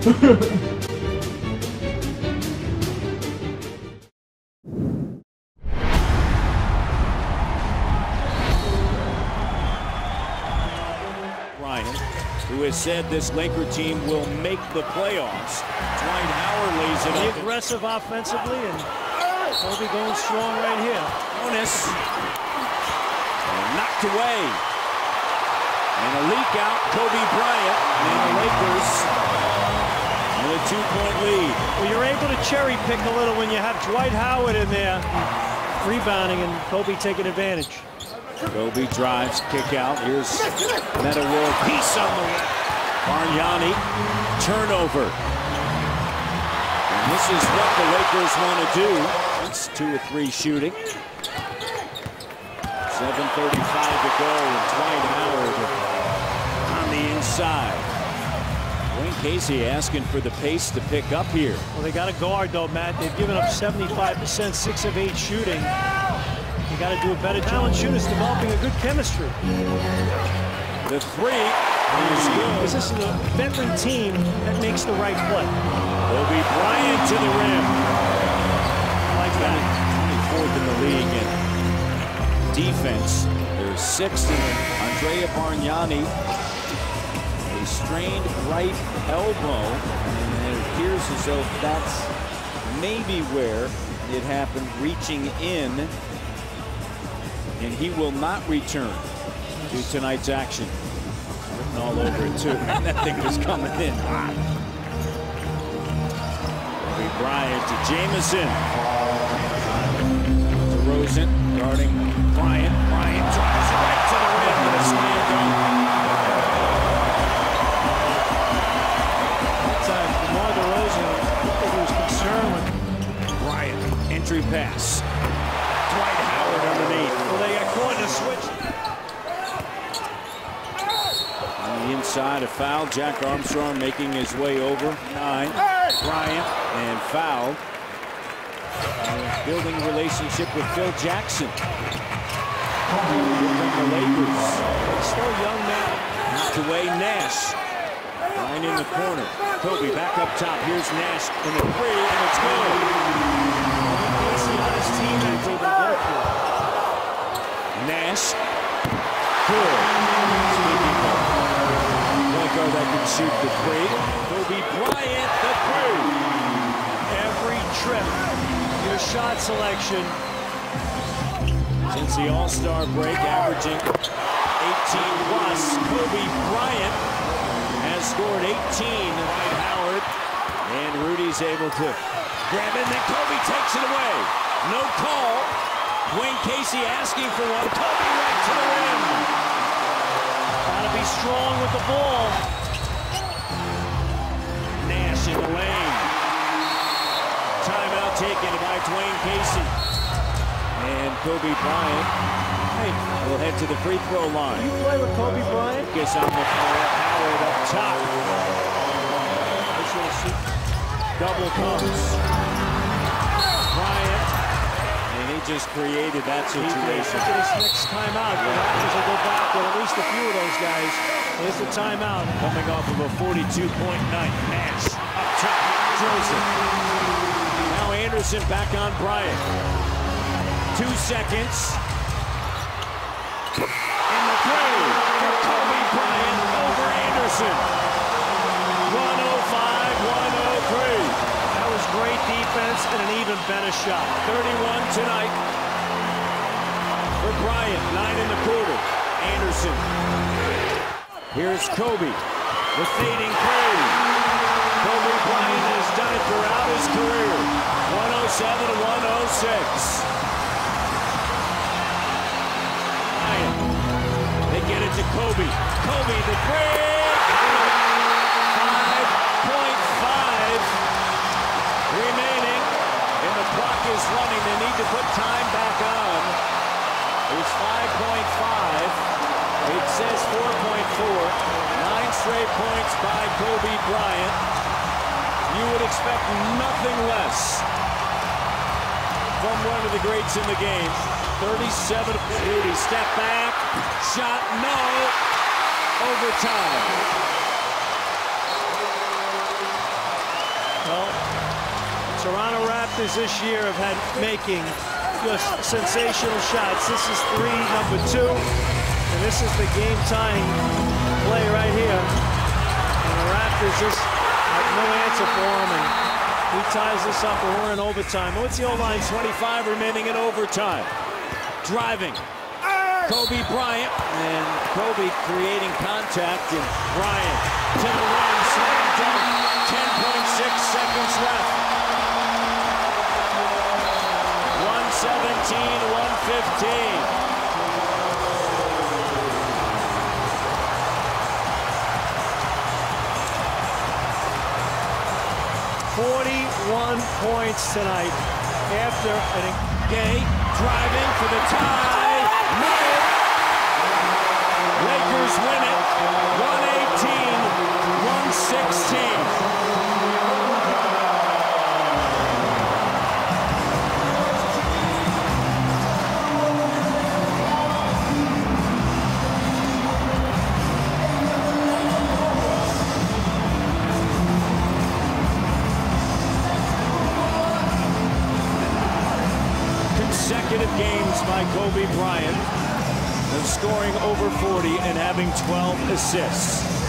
Ryan, who has said this Laker team will make the playoffs. Dwight Howard lays it up. aggressive offensively and Kobe going strong right here. And knocked away. And a leak out, Kobe Bryant. And the Lakers with a two-point lead. Well, you're able to cherry pick a little when you have Dwight Howard in there rebounding and Kobe taking advantage. Kobe drives, kick out. Here's Metta World Peace on the left. Bargnani, turnover. And this is what the Lakers want to do. It's two or three shooting. 7.35 to go, and Dwight Howard on the inside. Dwane Casey asking for the pace to pick up here. Well, they got a guard though, Matt. They've given up 75%, six of eight shooting. You got to do a better job. Talent shooters developing a good chemistry. The three is good. This is a veteran team that makes the right play. Kobe Bryant to the rim. Like that. 24th in the league in defense. They're sixth in Andrea Bargnani. Strained right elbow. And it appears as though that's maybe where it happened, reaching in. And he will not return to tonight's action. Written all over it, too. And that thing was coming in hot. Kobe Bryant to Jamison. DeRozan guarding Bryant. Bryant drives right to the rim pass. Dwight Howard underneath. Well, they got in a switch. On the inside, a foul. Jack Armstrong making his way over. Nine. Bryant and foul. And building relationship with Phil Jackson. The Lakers. Still young man. Knocked away Nash. Line in the corner. Kobe back up top. Here's Nash in the three, and it's good. Casey on his teammates able to get it through. Nash. Good. Speaking of point guard that can shoot the three. Kobe Bryant, the three. Every trip, your shot selection. Since the All-Star break, averaging 18 plus, Kobe Bryant has scored 18. Dwight Howard and Rudy's able to grab it, and then Kobe takes it away. No call. Dwane Casey asking for one. Kobe right to the rim. Gotta be strong with the ball. Kobe Bryant Hey, will head to the free throw line. you play with Kobe Bryant? Focus on the floor. Howard up top. Nice little shoot. Double comes. Bryant. And he just created that situation. After this next timeout, the Raptors will go back with at least a few of those guys. Here's the timeout. Coming off of a 42-point night. Nash up top. It. Now Anderson back on Bryant. Two seconds. In the three for Kobe Bryant over Anderson. 105-103. That was great defense and an even better shot. 31 tonight for Bryant. Nine in the quarter. Anderson. Here's Kobe. The fading three. Kobe Bryant Kobe. Kobe, the three. 5.5 remaining. And the clock is running. They need to put time back on. It's 5.5. It says 4.4. Nine straight points by Kobe Bryant. You would expect nothing less from one of the greats in the game. 37 Rudy step back. Overtime. Well, Toronto Raptors this year have had making just sensational shots. This is three, number two, and this is the game-tying play right here. And the Raptors just have no answer for him, and he ties this up, and we're in overtime. What's the old line? 25 remaining in overtime. Driving. Kobe Bryant, and Kobe creating contact, and Bryant to the rim, slam dunk, 10.6 seconds left. 117, 115. Forty-one points tonight after an Gay driving for the tie. Win it. 118, 116. consecutive games by Kobe Bryant scoring over 40 and having 12 assists.